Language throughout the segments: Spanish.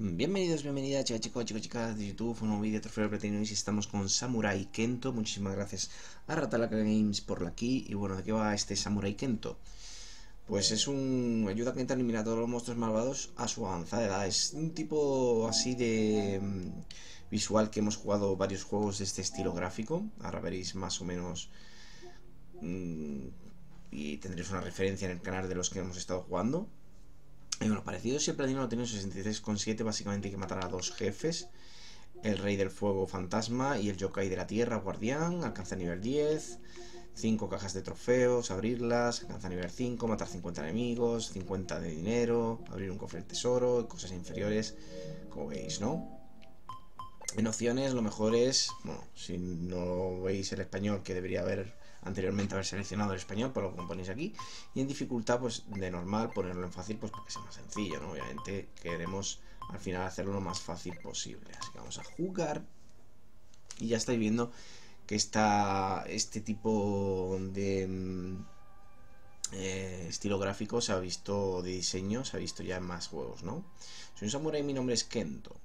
Bienvenidos, bienvenidas, chicas, chicos, chicos, chicas de YouTube, un nuevo vídeo de Trofeo Platino y estamos con Samurai Kento. Muchísimas gracias a Ratalaka Games por la aquí. Y bueno, ¿de qué va este Samurai Kento? Pues es un... ayuda a que eliminar a todos los monstruos malvados a su avanzada edad. Es un tipo así de... mm, visual que hemos jugado varios juegos de este estilo gráfico. Ahora veréis más o menos... mm, y tendréis una referencia en el canal de los que hemos estado jugando. Y bueno, parecido si el platino lo tiene en 63,7, básicamente hay que matar a dos jefes. El Rey del Fuego Fantasma y el Yokai de la Tierra Guardián, alcanza nivel 10. 5 cajas de trofeos, abrirlas, alcanza nivel 5, matar 50 enemigos, 50 de dinero, abrir un cofre del tesoro, cosas inferiores, como veis, ¿no? En opciones lo mejor es, bueno, si no veis el español que debería haber anteriormente haber seleccionado el español, pues lo ponéis aquí. Y en dificultad, pues de normal, ponerlo en fácil, pues para que sea más sencillo, ¿no? Obviamente queremos al final hacerlo lo más fácil posible. Así que vamos a jugar. Y ya estáis viendo que está este tipo de mm, eh, estilo gráfico se ha visto de diseño, se ha visto ya en más juegos, ¿no? Soy un samurai mi nombre es Kento.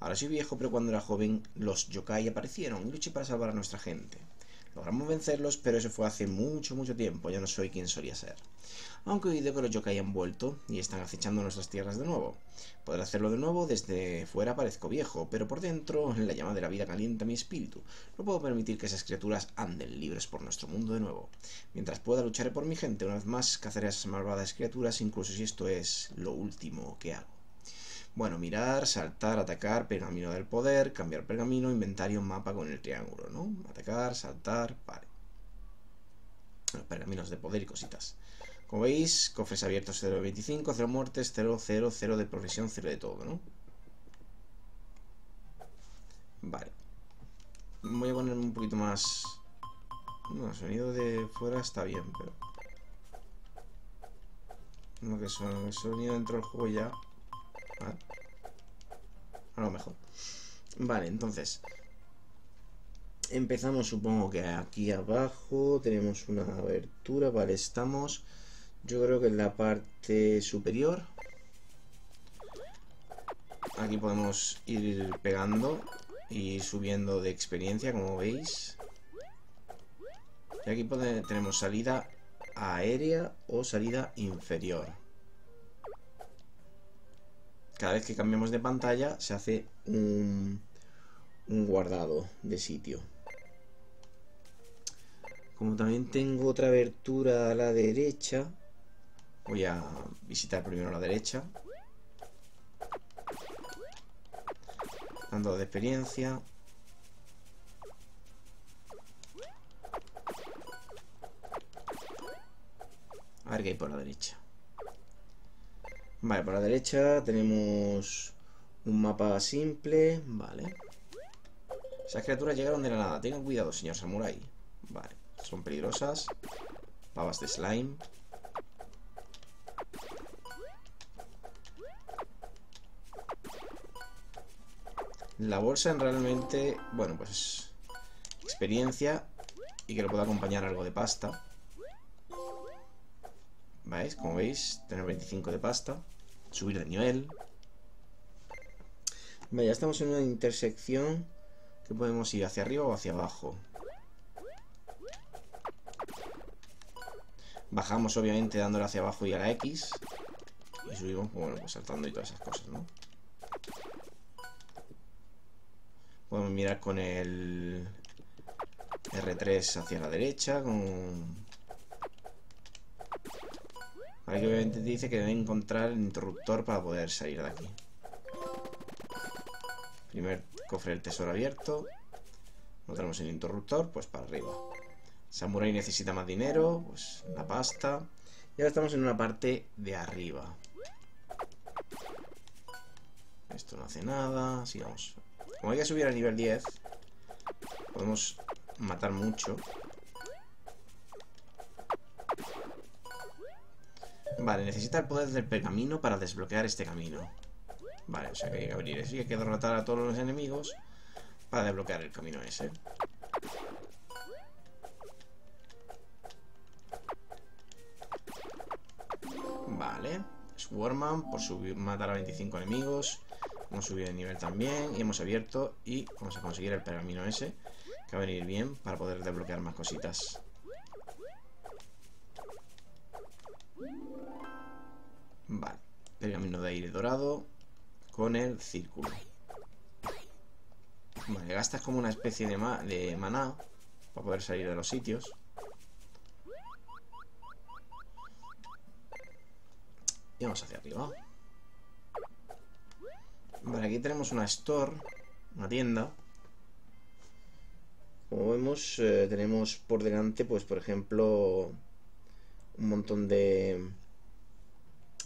Ahora soy viejo, pero cuando era joven los yokai aparecieron luché para salvar a nuestra gente. Logramos vencerlos, pero eso fue hace mucho, mucho tiempo. Ya no soy quien solía ser. Aunque oído que los yokai han vuelto y están acechando nuestras tierras de nuevo. Poder hacerlo de nuevo, desde fuera parezco viejo, pero por dentro la llama de la vida calienta mi espíritu. No puedo permitir que esas criaturas anden libres por nuestro mundo de nuevo. Mientras pueda lucharé por mi gente, una vez más cazaré a esas malvadas criaturas, incluso si esto es lo último que hago. Bueno, mirar, saltar, atacar, pergamino del poder, cambiar pergamino, inventario, mapa con el triángulo, ¿no? Atacar, saltar, vale. Los pergaminos de poder y cositas. Como veis, cofres abiertos 0 de 25, 0 muertes, 0, 0, 0 de progresión, 0 de todo, ¿no? Vale. Voy a poner un poquito más... No, el sonido de fuera está bien, pero... No, que son el sonido dentro del juego ya... A lo mejor. Vale, entonces. Empezamos, supongo que aquí abajo tenemos una abertura. Vale, estamos. Yo creo que en la parte superior. Aquí podemos ir pegando y subiendo de experiencia, como veis. Y aquí tenemos salida aérea o salida inferior cada vez que cambiamos de pantalla se hace un, guardado de sitio. Como también tengo otra abertura a la derecha, voy a visitar primero la derecha. Dando de experiencia. A ver qué hay por la derecha. Vale, por la derecha tenemos un mapa simple. Vale. Esas criaturas llegaron de la nada. Tengan cuidado, señor samurai. Vale. Son peligrosas. Pavas de slime. La bolsa en realmente... Bueno, pues... Experiencia. Y que le pueda acompañar algo de pasta. ¿Veis? Como veis, tener 25 de pasta subir de nivel. Vale, ya estamos en una intersección que podemos ir hacia arriba o hacia abajo. Bajamos obviamente dándole hacia abajo y a la X. Y subimos, bueno, pues saltando y todas esas cosas, ¿no? Podemos mirar con el R3 hacia la derecha, con Aquí obviamente dice que debe encontrar el interruptor para poder salir de aquí. Primer cofre del tesoro abierto. No tenemos el interruptor, pues para arriba. Samurai necesita más dinero, pues la pasta. Y ahora estamos en una parte de arriba. Esto no hace nada. Sigamos. Como hay que subir al nivel 10, podemos matar mucho. Vale, necesita el poder del pergamino para desbloquear este camino. Vale, o sea que hay que abrir eso y hay que derrotar a todos los enemigos para desbloquear el camino ese. Vale. Swarman por subir, matar a 25 enemigos. Hemos subido de nivel también y hemos abierto y vamos a conseguir el pergamino ese, que va a venir bien para poder desbloquear más cositas. Vale, pergamino de aire dorado con el círculo. Vale, gastas como una especie de, de maná para poder salir de los sitios. Y vamos hacia arriba. Vale, aquí tenemos una store, una tienda. Como vemos, eh, tenemos por delante, pues por ejemplo, un montón de,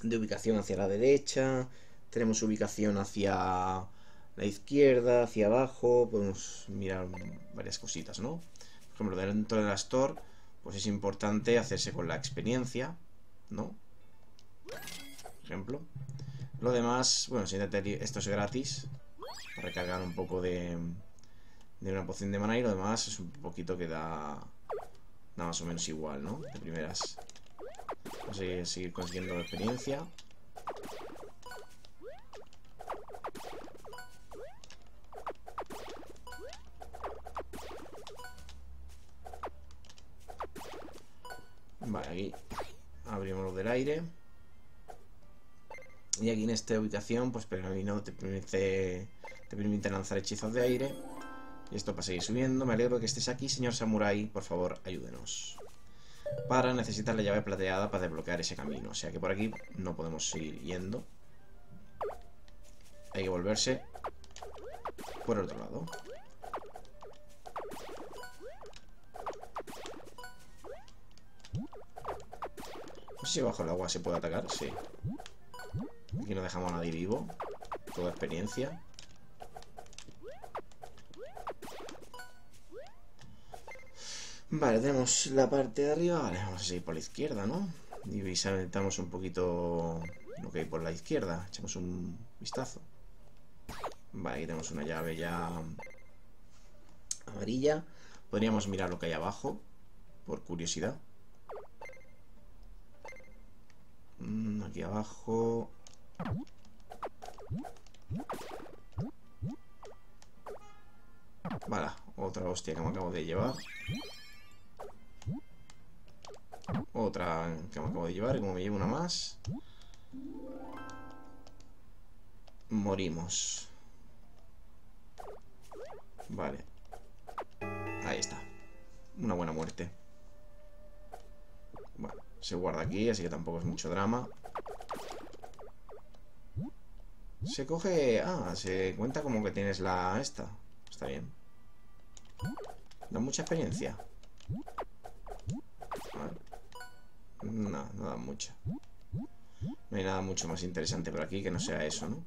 de ubicación hacia la derecha. Tenemos ubicación hacia la izquierda, hacia abajo. Podemos mirar varias cositas, ¿no? Por ejemplo, dentro de la store, pues es importante hacerse con la experiencia, ¿no? Por ejemplo. Lo demás, bueno, esto es gratis. Para recargar un poco de, de una poción de mana y lo demás es un poquito que da, da más o menos igual, ¿no? De primeras. Vamos a seguir consiguiendo experiencia. Vale, aquí abrimos lo del aire. Y aquí en esta ubicación, pues Pergamino te permite, te permite lanzar hechizos de aire. Y esto para seguir subiendo. Me alegro que estés aquí, señor Samurai. Por favor, ayúdenos. Para necesitar la llave plateada para desbloquear ese camino. O sea que por aquí no podemos seguir yendo. Hay que volverse por el otro lado. No sé si bajo el agua se puede atacar. Sí. Aquí no dejamos a nadie vivo. Toda experiencia. Vale, tenemos la parte de arriba. Vale, vamos a seguir por la izquierda, ¿no? Y visitamos un poquito lo que hay por la izquierda. Echamos un vistazo. Vale, aquí tenemos una llave ya amarilla. Podríamos mirar lo que hay abajo, por curiosidad. Mm, aquí abajo Vale, otra hostia que me acabo de llevar. Otra que me acabo de llevar y como me llevo una más... Morimos. Vale. Ahí está. Una buena muerte. Vale, se guarda aquí, así que tampoco es mucho drama. Se coge... Ah, se cuenta como que tienes la... esta. Está bien. Da mucha experiencia. No, no da mucha. No hay nada mucho más interesante por aquí que no sea eso, ¿no?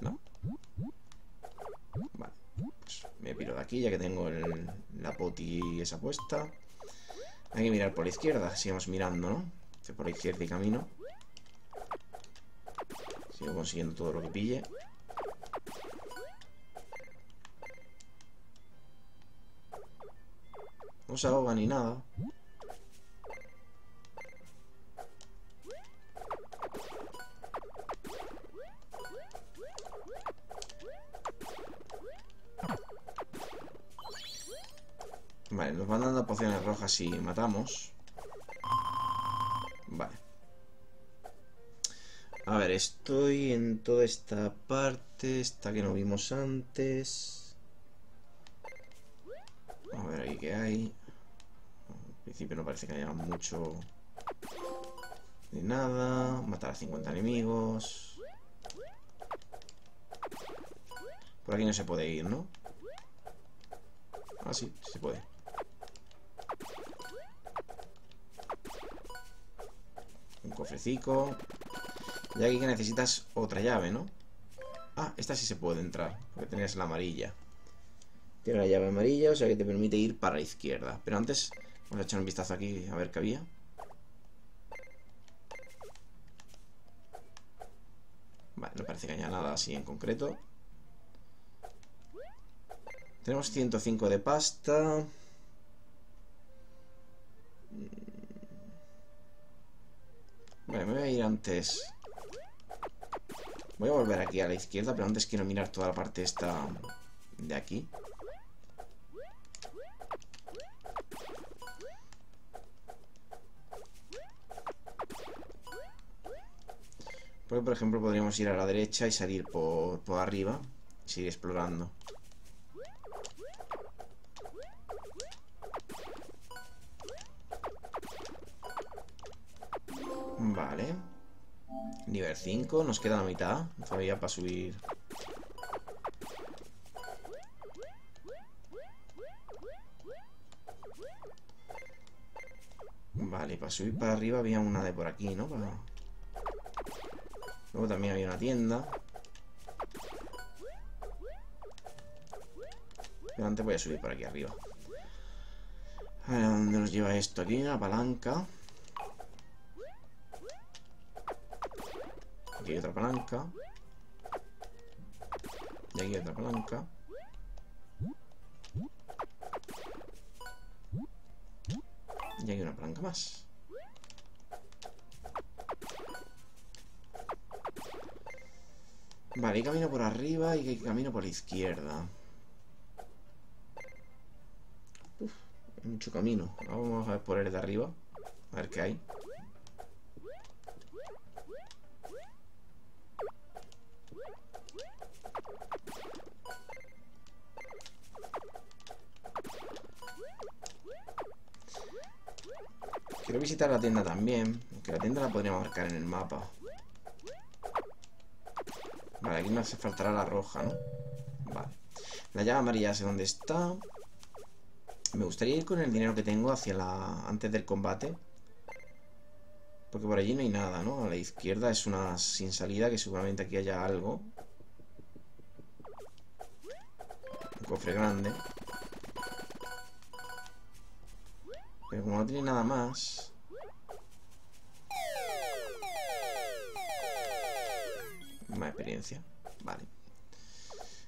No. Vale. Pues me piro de aquí ya que tengo la poti esa puesta. Hay que mirar por la izquierda. Sigamos mirando, ¿no? Por la izquierda y camino. Sigo consiguiendo todo lo que pille. No se ahoga ni nada. Si matamos. Vale. A ver, estoy en toda esta parte, esta que no vimos antes. A ver ahí qué hay. Al principio no parece que haya mucho de nada. Matar a 50 enemigos. Por aquí no se puede ir, ¿no? Ah, sí se puede. Cofrecico. Y aquí que necesitas otra llave, ¿no? Ah, esta sí se puede entrar, porque tenías la amarilla. Tiene la llave amarilla, o sea que te permite ir para la izquierda. Pero antes, vamos a echar un vistazo aquí a ver qué había. Vale, no parece que haya nada así en concreto. Tenemos 105 de pasta. Vale, me voy a antes Voy a volver aquí a la izquierda, pero antes quiero mirar toda la parte esta de aquí. Porque, por ejemplo, podríamos ir a la derecha y salir por, por arriba y seguir explorando. Nivel 5, nos queda la mitad todavía para subir. Vale, para subir para arriba había una de por aquí, ¿no? Luego también había una tienda. Pero antes voy a subir por aquí arriba. A ver, ¿dónde nos lleva esto? Aquí una palanca. Aquí hay otra palanca. Y aquí hay otra palanca. Y hay una palanca más. Vale, hay camino por arriba y camino por la izquierda. Uf, hay mucho camino. Vamos a ver por el de arriba. A ver qué hay. Quiero visitar la tienda también. Aunque la tienda la podríamos marcar en el mapa. Vale, aquí hace faltará la roja, ¿no? Vale. La llave amarilla sé dónde está. Me gustaría ir con el dinero que tengo hacia la... antes del combate. Porque por allí no hay nada, ¿no? A la izquierda es una sin salida que seguramente aquí haya algo. Un cofre grande. Como no tiene nada más... Más experiencia. Vale.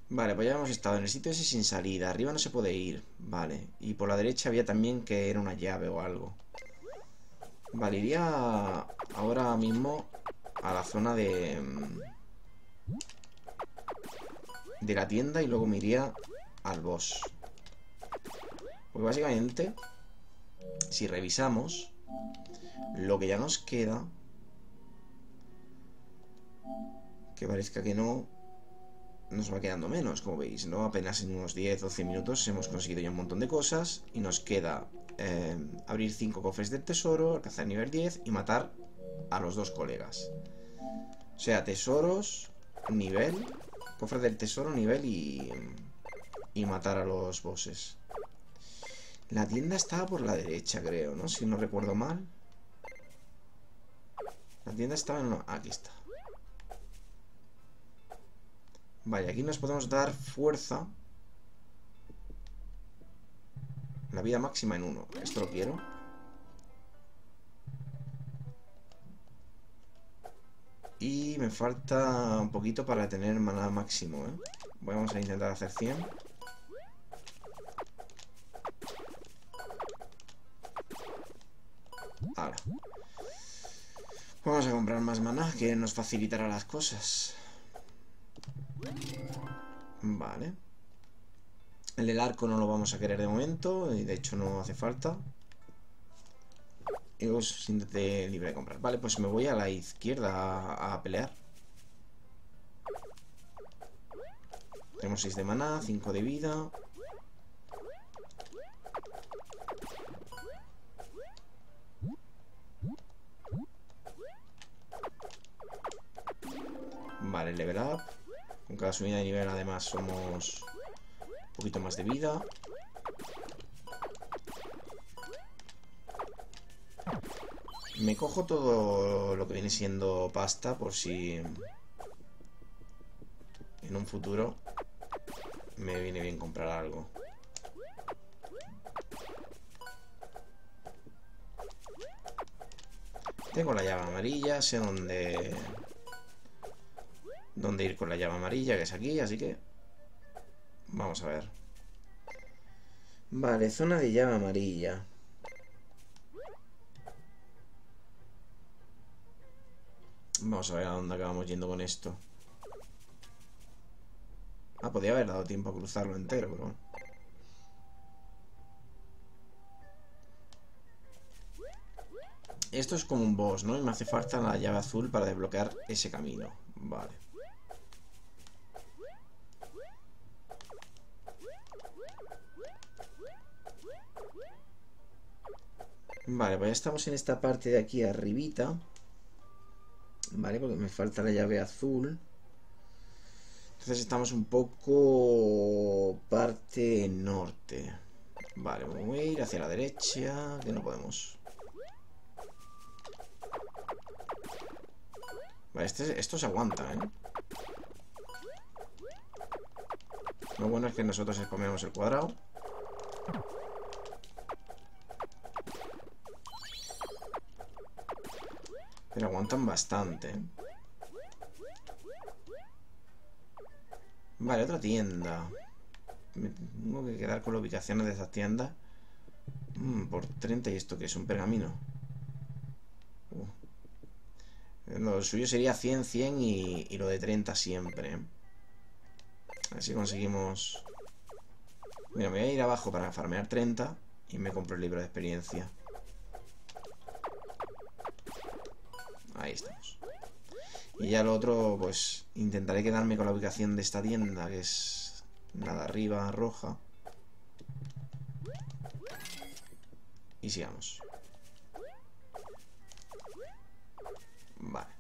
Vale, pues ya hemos estado en el sitio ese sin salida. Arriba no se puede ir. Vale. Y por la derecha había también que era una llave o algo. Vale, iría ahora mismo a la zona de... De la tienda y luego me iría al boss. Porque básicamente, si revisamos, lo que ya nos queda que parezca que no, nos va quedando menos, como veis, ¿no? Apenas en unos 10-12 minutos hemos conseguido ya un montón de cosas y nos queda eh, abrir 5 cofres del tesoro, alcanzar nivel 10 y matar a los dos colegas. O sea, tesoros, nivel, cofres del tesoro, nivel y, y matar a los bosses. La tienda estaba por la derecha, creo, ¿no? Si no recuerdo mal. La tienda estaba en... Aquí está. Vale, aquí nos podemos dar fuerza. La vida máxima en uno. Esto lo quiero. Y me falta un poquito para tener maná máximo, ¿eh? Vamos a intentar hacer 100. Ahora. Vamos a comprar más maná, que nos facilitará las cosas. Vale. El arco no lo vamos a querer de momento. Y de hecho no hace falta. Y luego siéntete libre de comprar. Vale, pues me voy a la izquierda a, pelear. Tenemos 6 de maná, 5 de vida. Level up. Con cada subida de nivel además somos un poquito más de vida. Me cojo todo lo que viene siendo pasta por si en un futuro me viene bien comprar algo. Tengo la llave amarilla, sé dónde dónde ir con la llave amarilla, que es aquí, así que... Vamos a ver. Vale, zona de llave amarilla. Vamos a ver a dónde acabamos yendo con esto. Ah, podía haber dado tiempo a cruzarlo entero, pero bueno. Esto es como un boss, ¿no? Y me hace falta la llave azul para desbloquear ese camino. Vale. Vale, pues ya estamos en esta parte de aquí arribita. Vale, porque me falta la llave azul. Entonces estamos un poco parte norte. Vale, voy a ir hacia la derecha, que no podemos. Vale, este, esto se aguanta, ¿eh? Lo bueno es que nosotros comemos el cuadrado. Pero aguantan bastante. Vale, otra tienda. Me tengo que quedar con las ubicaciones de esas tiendas. Mm, por 30 y esto que es un pergamino. Uh. Lo suyo sería 100, 100 y, y lo de 30 siempre. A ver si conseguimos... Mira, me voy a ir abajo para farmear 30 y me compro el libro de experiencia. Ahí estamos. Y ya lo otro, pues intentaré quedarme con la ubicación de esta tienda, que es nada arriba, roja. Y sigamos. Vale.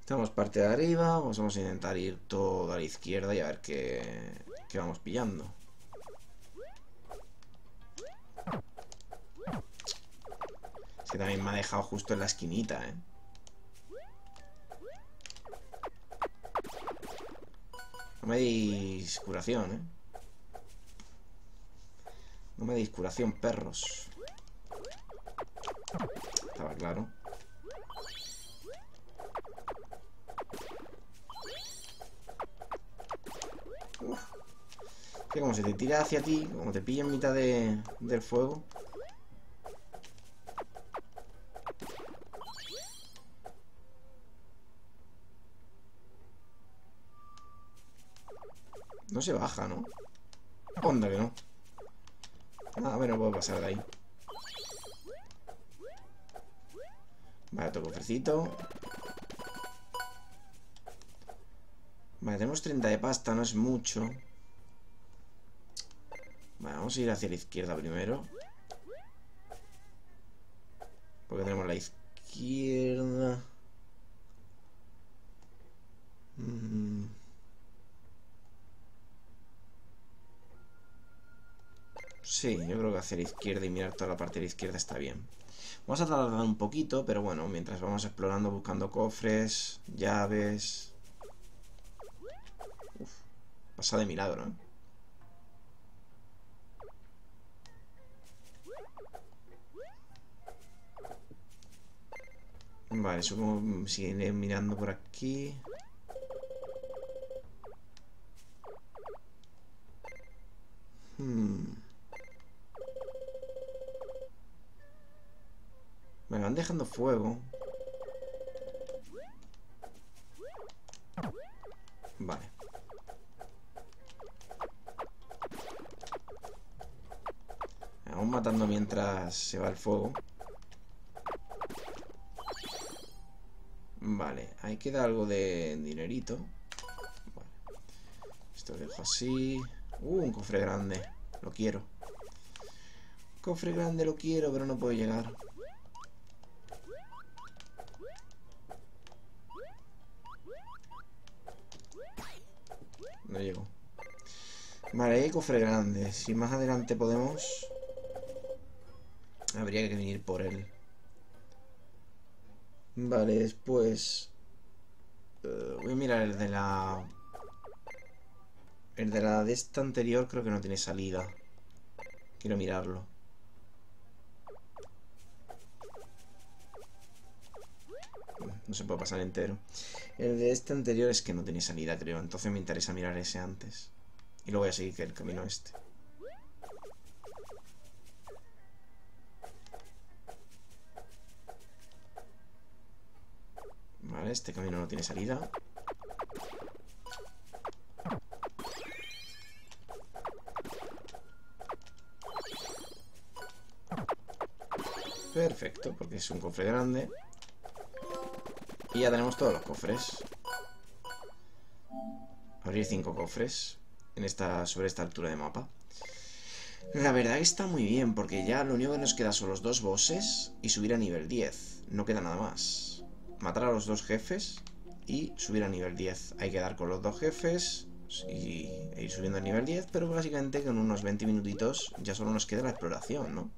Estamos parte de arriba, pues vamos a intentar ir todo a la izquierda y a ver qué, qué vamos pillando. Es que también me ha dejado justo en la esquinita, ¿eh? No me deis curación, ¿eh? No me deis curación, perros. Estaba claro. Uf. Que como se te tira hacia ti, como te pilla en mitad de, del fuego. No se baja, ¿no? Onda que no. Ah, bueno, puedo pasar de ahí. Vale, otro cofrecito. Vale, tenemos 30 de pasta, no es mucho. Vale, vamos a ir hacia la izquierda primero. Porque tenemos la izquierda. Mm. Sí, yo creo que hacia la izquierda y mirar toda la parte de la izquierda está bien. Vamos a tardar un poquito, pero bueno, mientras vamos explorando, buscando cofres, llaves... Uf, pasa de milagro, ¿eh? Vale, supongo que seguiré mirando por aquí. Hmm. Me van dejando fuego. Vale. Vamos matando mientras se va el fuego. Vale, ahí queda algo de dinerito. Vale. Esto lo dejo así. Uh, un cofre grande. Lo quiero. Cofre grande lo quiero, pero no puedo llegar. Cofre grande. Si más adelante podemos... Habría que venir por él. Vale, después... Uh, voy a mirar el de la... El de la de esta anterior creo que no tiene salida. Quiero mirarlo. No se puede pasar entero. El de este anterior es que no tenía salida, creo. Entonces me interesa mirar ese antes. Y lo voy a seguir el camino este. Vale, este camino no tiene salida. Perfecto, porque es un cofre grande. Y ya tenemos todos los cofres. Abrir cinco cofres en esta, sobre esta altura de mapa. La verdad que está muy bien, porque ya lo único que nos queda son los dos bosses y subir a nivel 10. No queda nada más. Matar a los dos jefes y subir a nivel 10. Hay que dar con los dos jefes y e ir subiendo a nivel 10, pero básicamente con unos 20 minutitos ya solo nos queda la exploración, ¿no?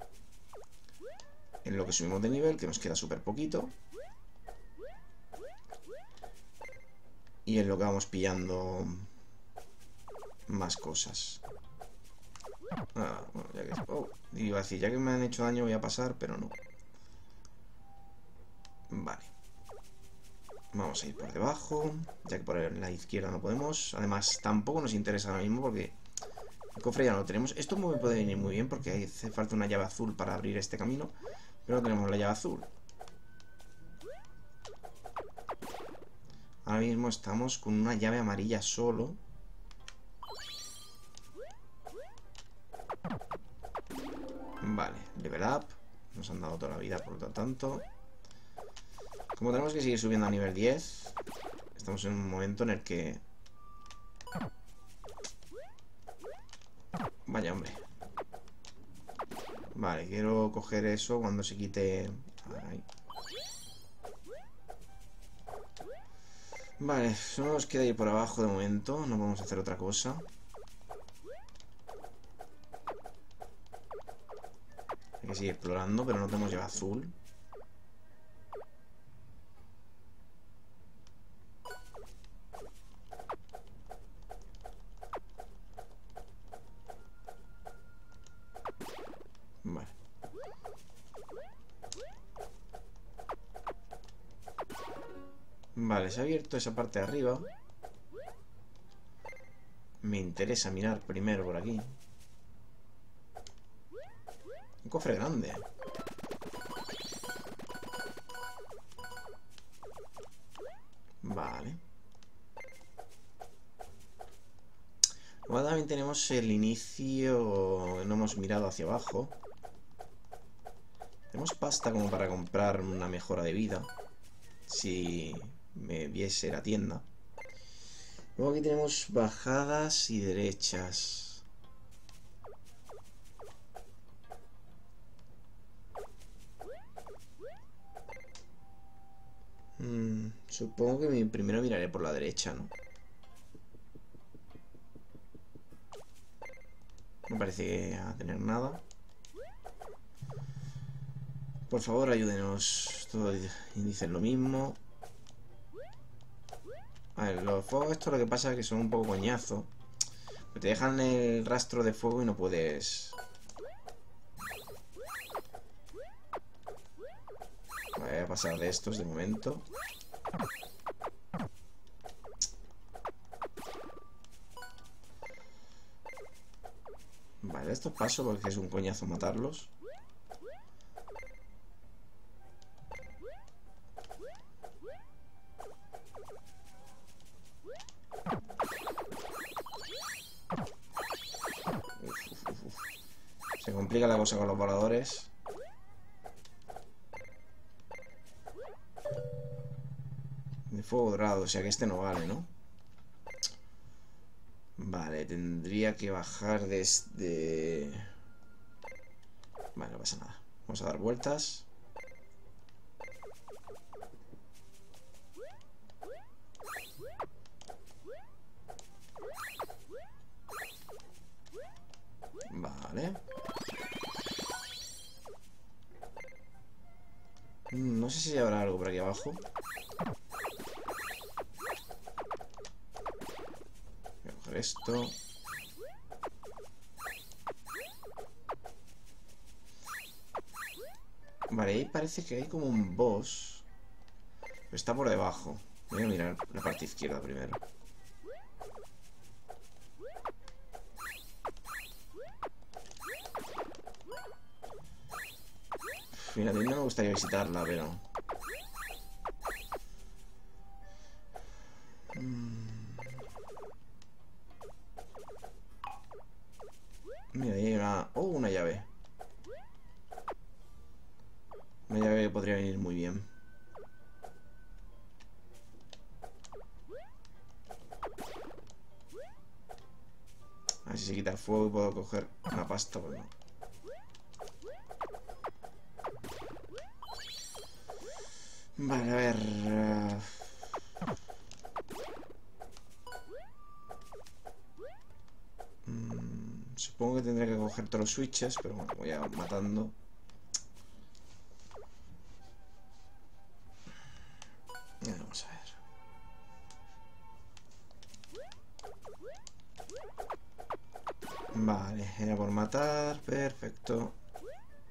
En lo que subimos de nivel, que nos queda súper poquito. Y en lo que vamos pillando más cosas. Ah, bueno, ya que... Oh, iba a decir, ya que me han hecho daño voy a pasar, pero no. Vale. Vamos a ir por debajo, ya que por la izquierda no podemos. Además, tampoco nos interesa ahora mismo porque el cofre ya no lo tenemos. Esto me puede venir muy bien porque hace falta una llave azul para abrir este camino. Pero no tenemos la llave azul. Ahora mismo estamos con una llave amarilla solo. Vale, level up. Nos han dado toda la vida, por lo tanto. Como tenemos que seguir subiendo a nivel 10, estamos en un momento en el que... Vaya, hombre. Vale, quiero coger eso cuando se quite... Ahí. Vale, solo nos queda ir por abajo de momento, no podemos hacer otra cosa. Seguir explorando, pero no tenemos lleva azul. Vale, se ha abierto esa parte de arriba. Me interesa mirar primero por aquí. Cofre grande. Vale. Luego también tenemos el inicio... No hemos mirado hacia abajo. Tenemos pasta como para comprar una mejora de vida. Si me viese la tienda. Luego aquí tenemos bajadas y derechas. Mm, supongo que primero miraré por la derecha, ¿no? No parece a tener nada. Por favor, ayúdenos. Todos dicen lo mismo. A ver, los fuegos esto lo que pasa es que son un poco coñazo. Te dejan el rastro de fuego y no puedes... Voy a pasar de estos de momento. Estos paso porque es un coñazo matarlos. complica la cosa con los voladores. De fuego dorado, o sea que este no vale, ¿no? Tendría que bajar desde... Vale, no pasa nada. Vamos a dar vueltas. Vale. Mm, no sé si habrá algo por aquí abajo. Vale, ahí parece que hay como un boss. Está por debajo. Voy a mirar la parte izquierda primero. Mira, a mí no me gustaría visitarla, pero... fuego puedo coger una pasta, pues no. Vale, a ver... eh, mm, supongo que tendré que coger todos los switches, pero bueno, voy a matando.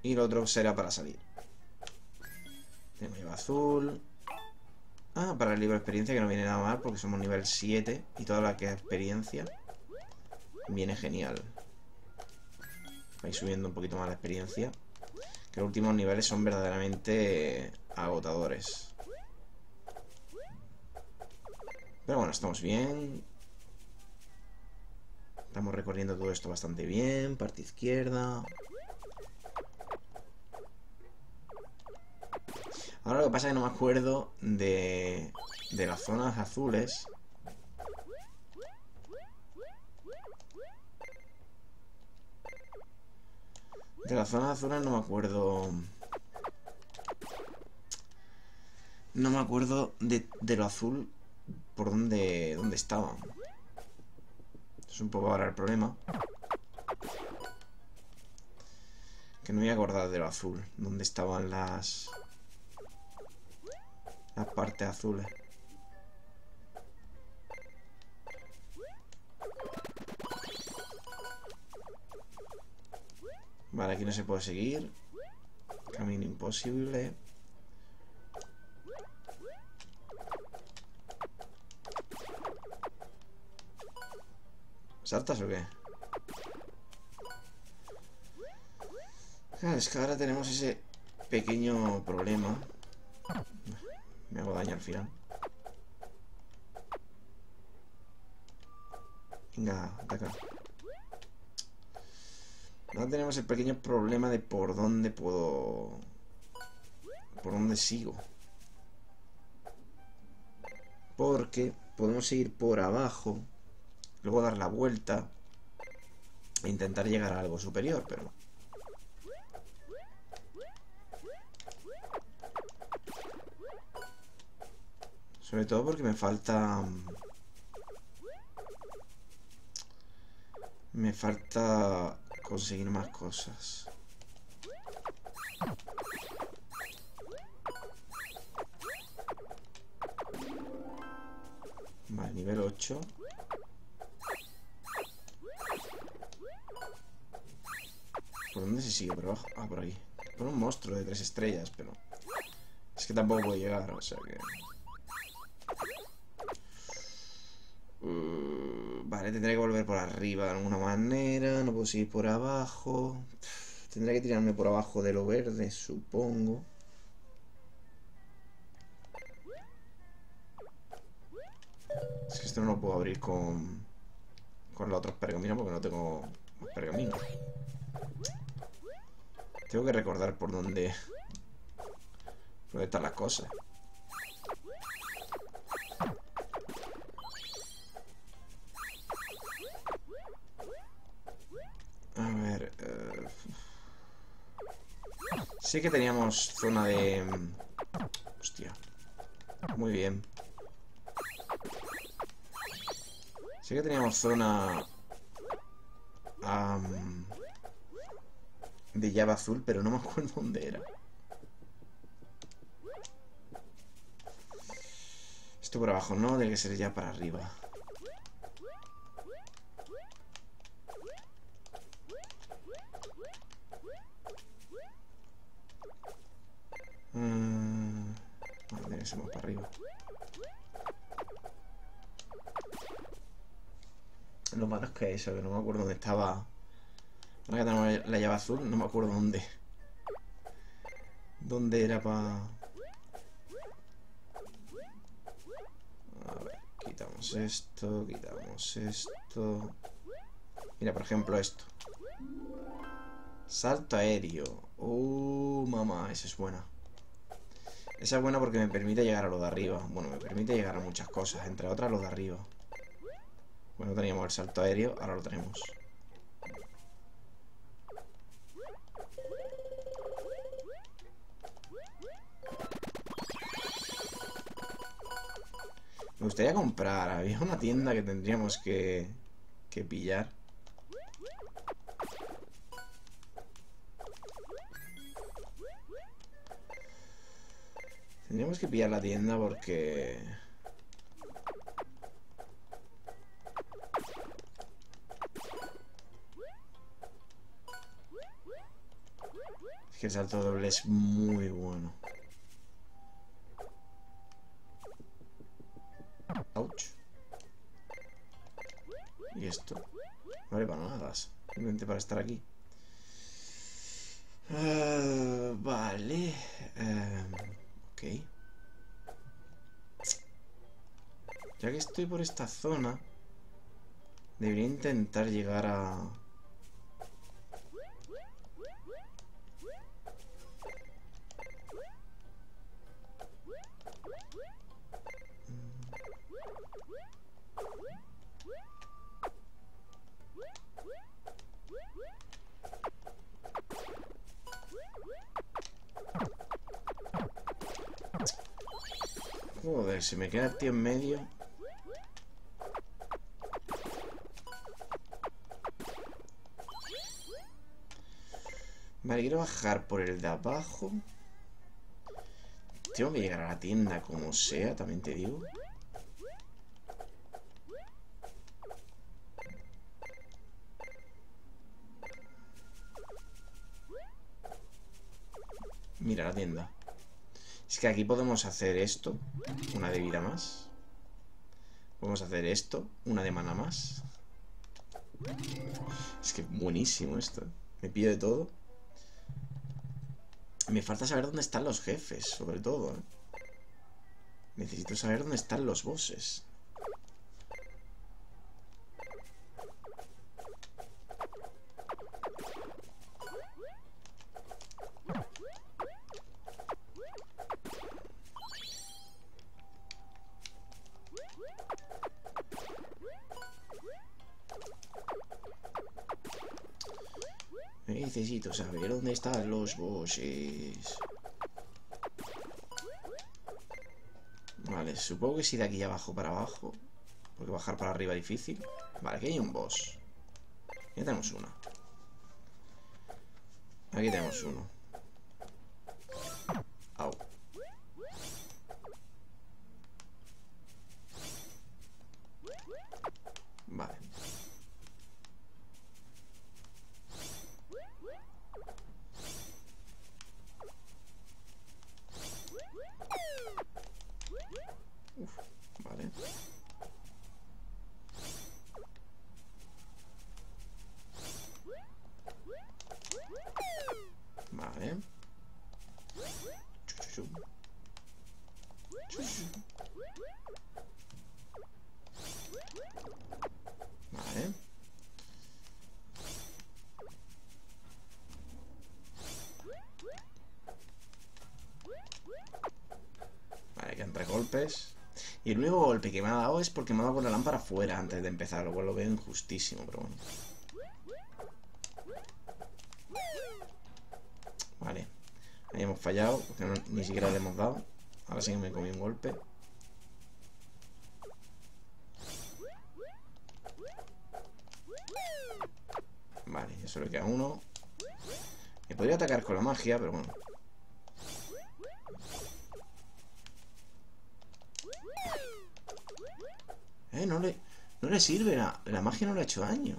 Y lo otro será para salir. Tengo lleva azul. Ah, para el libro de experiencia que no viene nada mal porque somos nivel 7 y toda la que es experiencia viene genial. Vais subiendo un poquito más la experiencia. Que los últimos niveles son verdaderamente agotadores. Pero bueno, estamos bien. Estamos recorriendo todo esto bastante bien. Parte izquierda. Ahora lo que pasa es que no me acuerdo de, de las zonas azules. De las zonas azules no me acuerdo... No me acuerdo de, de lo azul por dónde, dónde estaban. Es un poco ahora el problema. Que no voy a acordar de lo azul. Dónde estaban las... Las partes azules. Vale, aquí no se puede seguir. Camino imposible. ¿Saltas o qué? Claro, es que ahora tenemos ese pequeño problema. Me hago daño al final. Venga, ataca. Ahora tenemos el pequeño problema de por dónde puedo... Por dónde sigo. Porque podemos seguir por abajo, luego dar la vuelta e intentar llegar a algo superior, pero... Sobre todo porque me falta... Me falta conseguir más cosas. Vale, nivel 8. ¿Por dónde se sigue? ¿Por abajo? Ah, por ahí. Por un monstruo de tres estrellas, pero... Es que tampoco puedo llegar, o sea que... Uh, vale, tendré que volver por arriba de alguna manera. No puedo seguir por abajo. Tendré que tirarme por abajo de lo verde, supongo. Es que esto no lo puedo abrir con... Con los otros pergaminos porque no tengo más pergaminos. Tengo que recordar. Por dónde están las cosas. A ver... eh, Sí que teníamos zona de... Hostia. Muy bien. Sí que teníamos zona... de llave azul, pero no me acuerdo dónde era. Esto por abajo, no, tiene que ser ya para arriba. Mm, ser más para arriba. Lo malo es que eso, que no me acuerdo dónde estaba. Ahora que tenemos la llave azul, no me acuerdo dónde. ¿Dónde era para...? A ver, quitamos esto, quitamos esto... Mira, por ejemplo, esto. Salto aéreo. Oh, mamá, esa es buena. Esa es buena porque me permite llegar a lo de arriba. Bueno, me permite llegar a muchas cosas, entre otras lo de arriba. Bueno, teníamos el salto aéreo, ahora lo tenemos. Me gustaría comprar. Había una tienda que tendríamos que, que pillar. Tendríamos que pillar la tienda porque... Es que el salto doble es muy bueno. ¿Y esto? Vale para nada. Simplemente para estar aquí. Uh, vale. Uh, Ya que estoy por esta zona, debería intentar llegar a... Joder, si me queda el tío en medio. Vale, quiero bajar por el de abajo. Tengo que llegar a la tienda como sea, también te digo. Mira la tienda. Es que aquí podemos hacer esto, una de vida más. Podemos hacer esto, una de mana más. Es que buenísimo esto. Me pillo de todo. Me falta saber dónde están los jefes, sobre todo. ¿eh? Necesito saber dónde están los bosses. Necesito saber dónde están los bosses. Vale, supongo que si de aquí abajo para abajo. Porque bajar para arriba es difícil. Vale, aquí hay un boss. Ya tenemos uno. Aquí tenemos uno. Golpe que me ha dado es porque me ha dado con la lámpara fuera antes de empezar, lo cual lo veo injustísimo, pero bueno. Vale. Ahí hemos fallado, porque ni siquiera le hemos dado. Ahora sí que me comí un golpe. Vale, ya solo queda uno. Me podría atacar con la magia, pero bueno. Eh, no le, no le sirve, la, la magia no le ha hecho daño.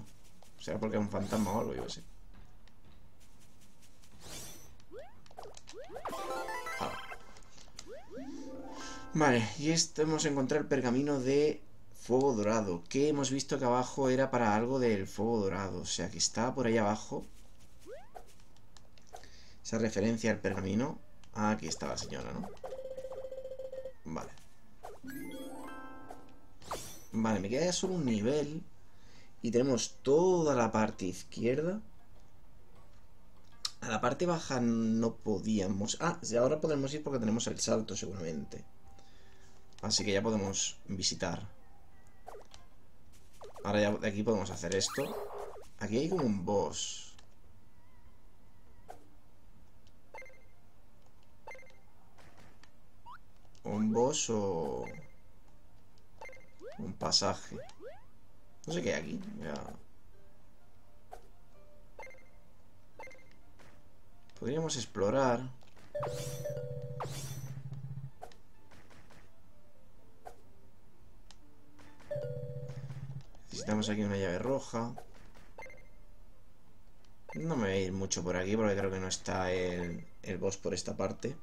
O sea, porque es un fantasma o algo, yo sé. Ah. Vale, y esto hemos encontrado el pergamino de fuego dorado, que hemos visto que abajo era para algo del fuego dorado, o sea que está por ahí abajo. Esa referencia al pergamino. Ah, aquí está la señora, ¿no? Vale. Vale, me queda ya solo un nivel. Y tenemos toda la parte izquierda. A la parte baja no podíamos... Ah, ahora podemos ir porque tenemos el salto seguramente. Así que ya podemos visitar. Ahora ya de aquí podemos hacer esto. Aquí hay como un boss. Un boss o... Un pasaje. No sé qué hay aquí. Podríamos explorar. Necesitamos aquí una llave roja. No me voy a ir mucho por aquí porque creo que no está el, el boss por esta parte.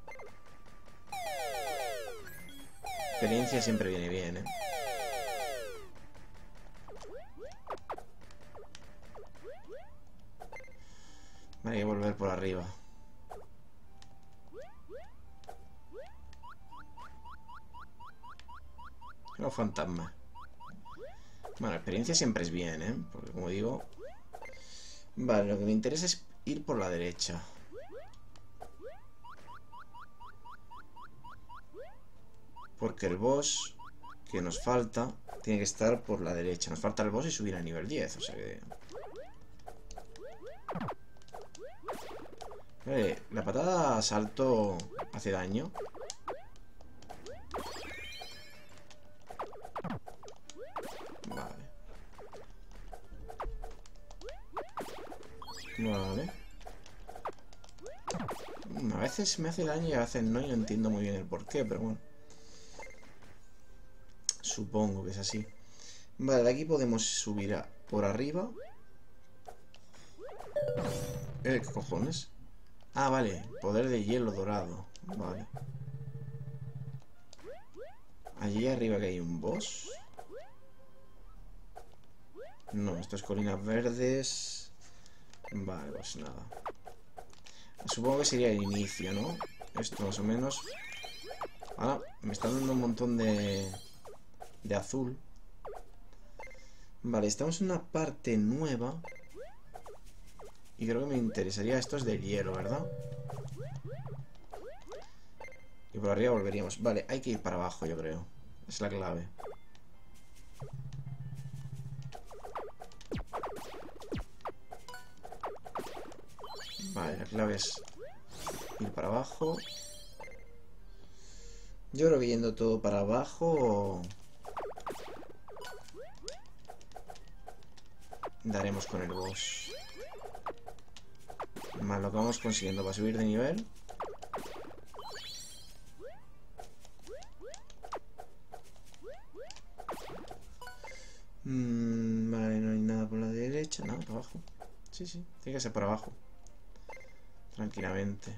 Experiencia siempre viene bien, ¿eh? Hay que volver por arriba. Los fantasmas. Bueno, experiencia siempre es bien, ¿eh? Porque como digo... Vale, lo que me interesa es ir por la derecha. Porque el boss que nos falta tiene que estar por la derecha. Nos falta el boss y subir a nivel 10, o sea que... Vale, la patada salto hace daño. Vale. A veces me hace daño y a veces no, y no entiendo muy bien el porqué, pero bueno. Supongo que es así. Vale, de aquí podemos subir por arriba. Eh, ¿qué cojones? Ah, vale, poder de hielo dorado. Vale. Allí arriba que hay un boss. No, esto es colinas verdes. Vale, pues nada. Supongo que sería el inicio, ¿no? Esto más o menos. Ahora me está dando un montón de... De azul. Vale, estamos en una parte nueva. Y creo que me interesaría... Esto es de hielo, ¿verdad? Y por arriba volveríamos. Vale, hay que ir para abajo, yo creo. Es la clave. Vale, la clave es ir para abajo. Yo creo que yendo todo para abajo... Daremos con el boss. Más lo que vamos consiguiendo para subir de nivel. Mm, vale, no hay nada por la derecha. Nada, por abajo. Sí, sí, tiene que ser por abajo. Tranquilamente.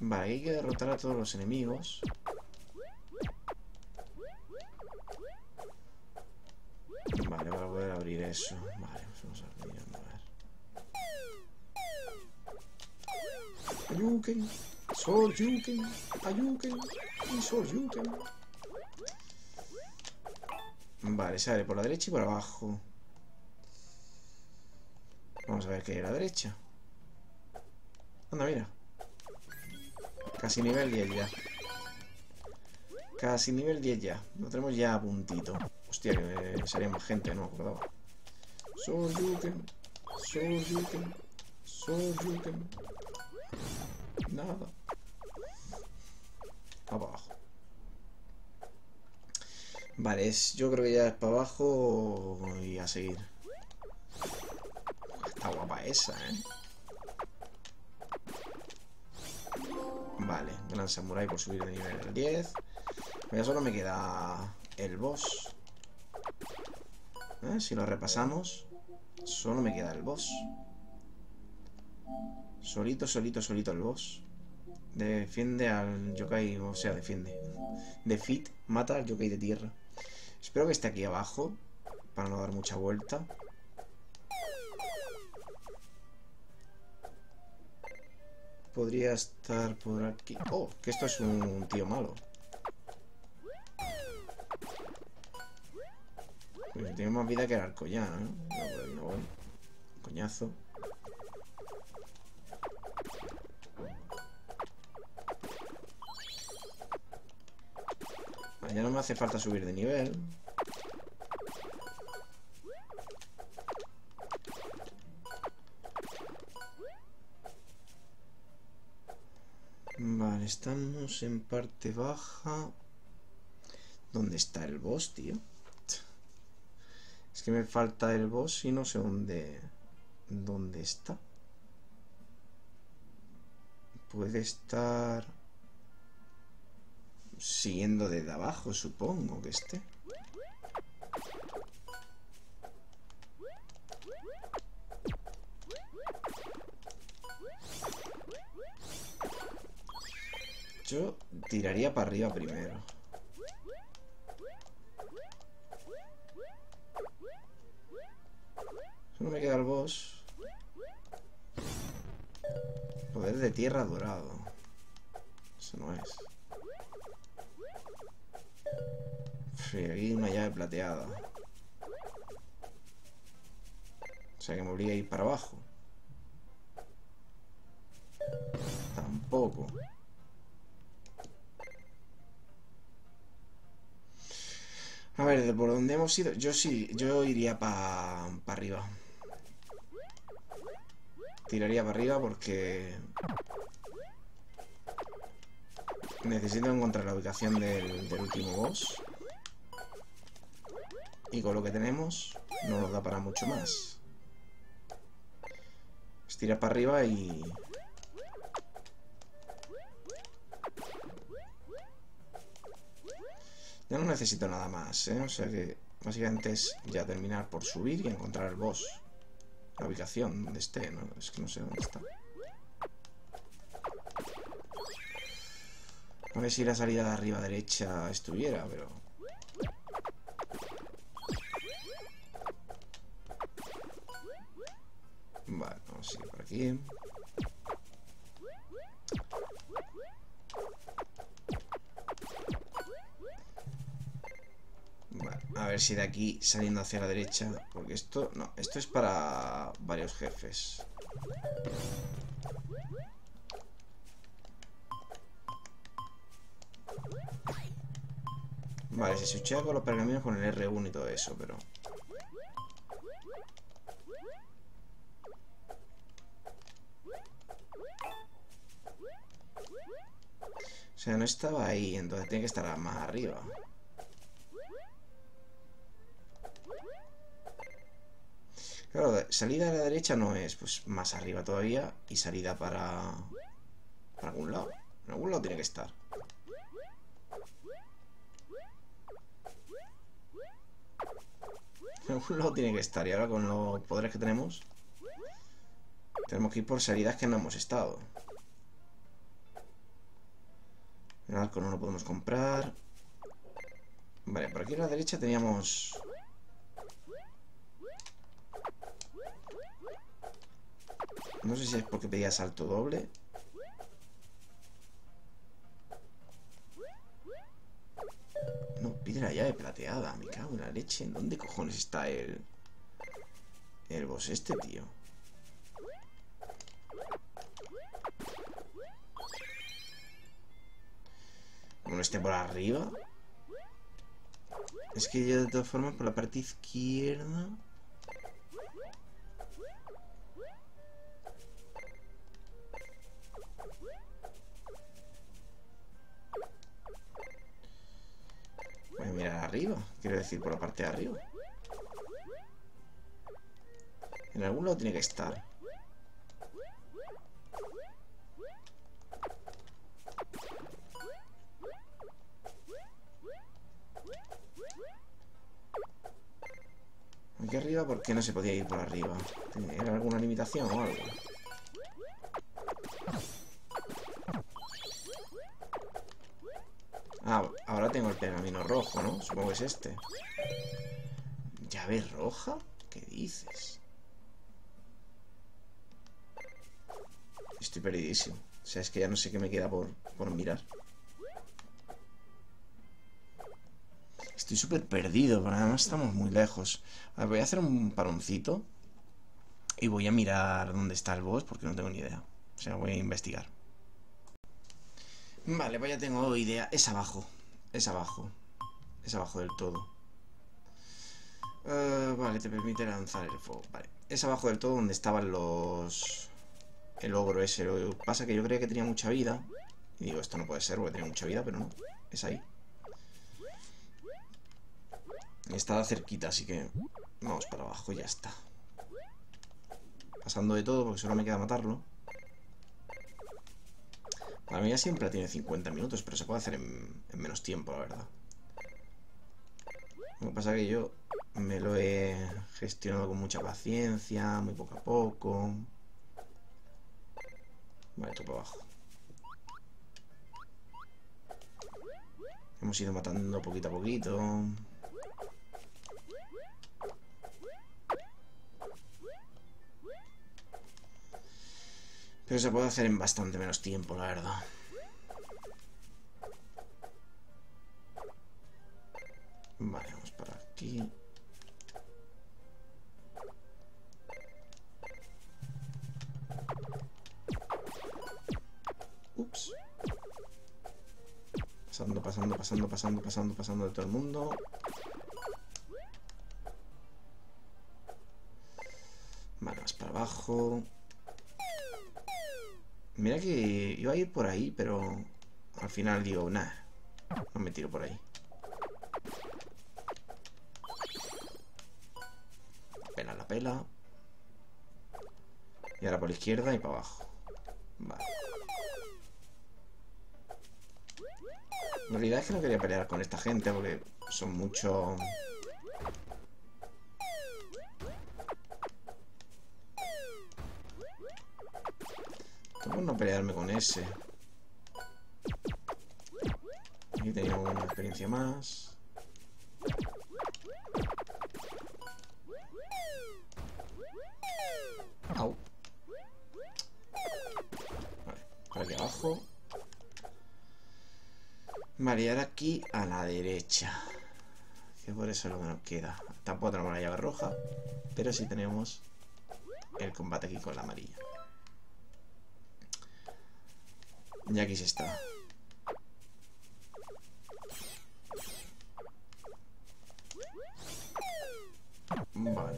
Vale, hay que derrotar a todos los enemigos. Vale, para poder abrir eso. Vale, pues vamos a abrir, a ver. Ayuken, Soryuken, Ayuken y Soryuken. Vale, sale por la derecha y por abajo. Vamos a ver qué hay a la derecha. Anda, mira. Casi nivel 10 ya. Casi nivel 10 ya. Lo tenemos ya a puntito. Hostia, que sería más gente, no me acordaba. Soryuken. Soryuken. Soryuken. Nada. Para abajo. Vale, es, yo creo que ya es para abajo y a seguir. Está guapa esa, ¿eh? Vale, gran samurai por subir de nivel 10. Ya solo me queda el boss. ¿Eh? Si lo repasamos, solo me queda el boss. Solito, solito, solito el boss. Defiende al yokai, o sea, defiende. Defeat, mata al yokai de tierra. Espero que esté aquí abajo, para no dar mucha vuelta. podría estar por aquí. Oh, que esto es un tío malo. Pues tiene más vida que el arco ya, pues no, Coñazo. Ya no me hace falta subir de nivel. Vale, estamos en parte baja. ¿Dónde está el boss, tío? Es que me falta el boss y no sé dónde... ¿Dónde está? Puede estar... Siguiendo desde abajo, supongo que esté. Yo tiraría para arriba primero. Solo me queda el boss. Poder de tierra dorado. Eso no es. Sí, aquí una llave plateada. O sea que me obliga a ir para abajo. Tampoco. A ver, de por dónde hemos ido. Yo sí, yo iría para arriba. Tiraría para arriba porque... Necesito encontrar la ubicación del, último boss. Y con lo que tenemos, no nos da para mucho más. Estira para arriba y... Ya no necesito nada más, ¿eh? O sea que básicamente es ya terminar por subir y encontrar el boss. La ubicación donde esté, ¿no? Es que no sé dónde está. A ver si la salida de arriba derecha estuviera, pero... Vale, vamos a seguir por aquí. Vale, a ver si de aquí saliendo hacia la derecha... Porque esto... No, esto es para varios jefes. Vale, se switchea con los pergaminos con el R1 y todo eso, pero... O sea, no estaba ahí, entonces tiene que estar más arriba. Claro, salida a la derecha no es, pues más arriba todavía y salida para, para algún lado. En algún lado tiene que estar. En algún lado tiene que estar. Y ahora con los poderes que tenemos, tenemos que ir por salidas que no hemos estado. El arco no lo podemos comprar. Vale, por aquí a la derecha teníamos... No sé si es porque pedía salto doble. No, pide la llave plateada. Me cago en la leche. ¿En dónde cojones está el... El boss este, tío? Bueno, esté por arriba. Es que yo de todas formas por la parte izquierda... Voy a mirar arriba, quiero decir por la parte de arriba. En algún lado tiene que estar. Aquí arriba, ¿por qué no se podía ir por arriba? ¿Era alguna limitación o algo? Ah, ahora tengo el pergamino rojo, ¿no? Supongo que es este. ¿Llave roja? ¿Qué dices? Estoy perdidísimo. O sea, es que ya no sé qué me queda por, por mirar. Estoy súper perdido, pero además estamos muy lejos. voy a hacer un paroncito. Y voy a mirar dónde está el boss porque no tengo ni idea. O sea, voy a investigar. Vale, pues ya tengo idea. Es abajo. Es abajo. Es abajo del todo. Eh, vale, te permite lanzar el fuego. Vale. Es abajo del todo donde estaban los... El ogro ese. Lo que pasa que yo creía que tenía mucha vida. Y digo, esto no puede ser porque tenía mucha vida, pero no. Es ahí. Está cerquita, así que vamos para abajo ya está. Pasando de todo, porque solo me queda matarlo. Para mí ya siempre tiene 50 minutos, pero se puede hacer en, menos tiempo, la verdad. Lo que pasa es que yo me lo he gestionado con mucha paciencia, muy poco a poco. Vale, esto para abajo. Hemos ido matando poquito a poquito. Pero se puede hacer en bastante menos tiempo, la verdad. Vale, vamos para aquí. Ups. Pasando, pasando, pasando, pasando, pasando, pasando de todo el mundo. Vale, más para abajo. Mira que iba a ir por ahí, pero al final digo, nah, no me tiro por ahí. Pela la pela. Y ahora por la izquierda y para abajo. Vale. La realidad es que no quería pelear con esta gente porque son mucho... pelearme con ese. Aquí tenía una experiencia más. Au. Vale, por aquí abajo. Vale, y ahora aquí a la derecha. Que por eso es lo que nos queda. Tampoco tenemos la llave roja, pero sí tenemos el combate aquí con la amarilla. Y aquí se está. Vale.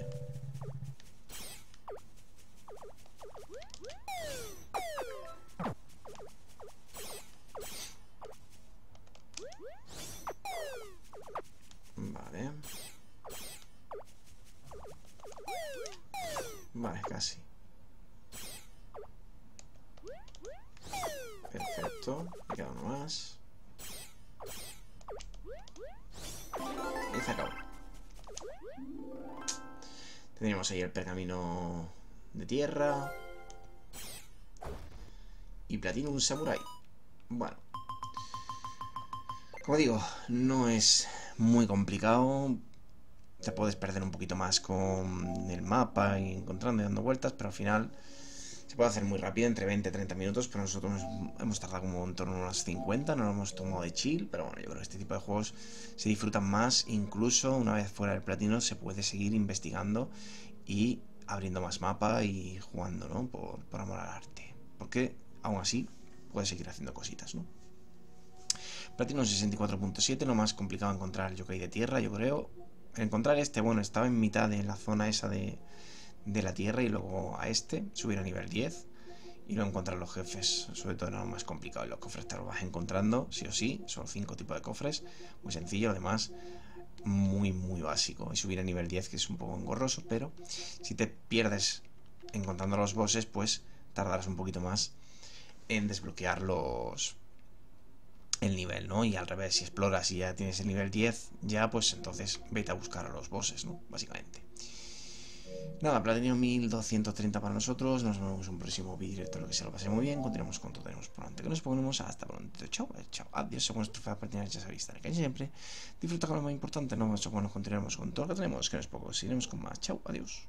Tendríamos ahí el pergamino de tierra. Y platino un samurai. Bueno. Como digo, no es muy complicado. Te puedes perder un poquito más con el mapa y encontrando y dando vueltas, pero al final se puede hacer muy rápido, entre 20 y 30 minutos, pero nosotros hemos tardado como en torno a unas 50, no lo hemos tomado de chill, pero bueno, yo creo que este tipo de juegos se disfrutan más, incluso una vez fuera del platino se puede seguir investigando y abriendo más mapa y jugando, ¿no? Por, por amor al arte, porque aún así puedes seguir haciendo cositas, ¿no? Platino 64.7, lo más complicado encontrar el yokai de tierra, yo creo. Encontrar este, bueno, estaba en mitad de la zona esa de, de la tierra y luego a este, subir a nivel 10 y luego encontrar los jefes, sobre todo era lo más complicado. Los cofres te los vas encontrando, sí o sí, son cinco tipos de cofres, muy sencillo, además muy muy básico. Y subir a nivel 10 que es un poco engorroso, pero si te pierdes encontrando los bosses, pues tardarás un poquito más en desbloquear los el nivel, ¿no? Y al revés, si exploras y ya tienes el nivel 10, ya pues entonces vete a buscar a los bosses, ¿no? Básicamente. Nada, Platinum 1230 para nosotros. Nos vemos en un próximo vídeo directo, que se lo pase muy bien. Continuamos con todo tenemos por delante. Que nos ponemos hasta pronto. Chao, chao. Adiós. Según nuestro trofeo Platinum, ya sabéis, estar aquí siempre. Disfruta con lo más importante. No, bueno, continuaremos con todo lo que tenemos, que no es poco. Seguiremos con más. Chao, adiós.